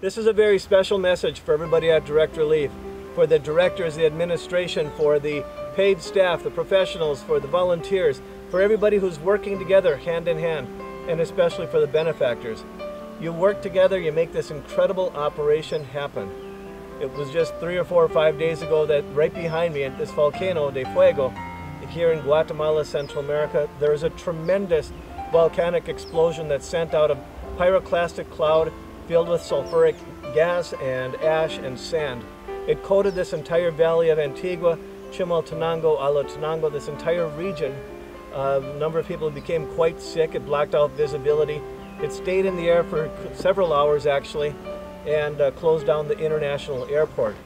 This is a very special message for everybody at Direct Relief, for the directors, the administration, for the paid staff, the professionals, for the volunteers, for everybody who's working together hand in hand, and especially for the benefactors. You work together, you make this incredible operation happen. It was just three or four or five days ago that right behind me at this volcano de Fuego, here in Guatemala, Central America, there is a tremendous volcanic explosion that sent out a pyroclastic cloud filled with sulfuric gas and ash and sand. It coated this entire valley of Antigua, Chimaltenango, Acatenango, this entire region. Uh, a number of people became quite sick. It blocked out visibility. It stayed in the air for several hours actually and uh, closed down the international airport.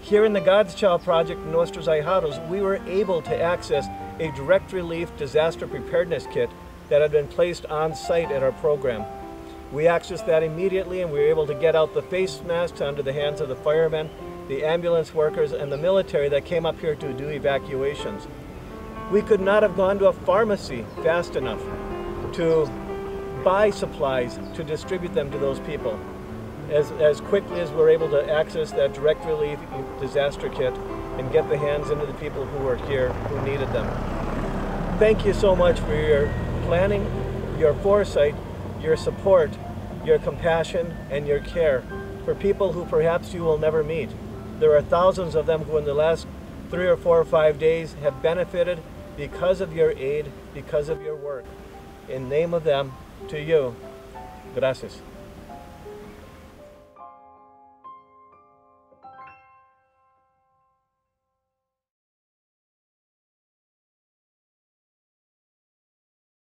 Here in the God's Child Project Nuestros Ahijados, we were able to access a direct relief disaster preparedness kit that had been placed on site at our program. We accessed that immediately and we were able to get out the face masks under the hands of the firemen, the ambulance workers, and the military that came up here to do evacuations. We could not have gone to a pharmacy fast enough to buy supplies to distribute them to those people as, as quickly as we're able to access that direct relief disaster kit and get the hands into the people who were here who needed them. Thank you so much for your planning, your foresight, your support, your compassion, and your care for people who perhaps you will never meet. There are thousands of them who in the last three or four or five days have benefited because of your aid, because of your work. In name of them, to you, gracias.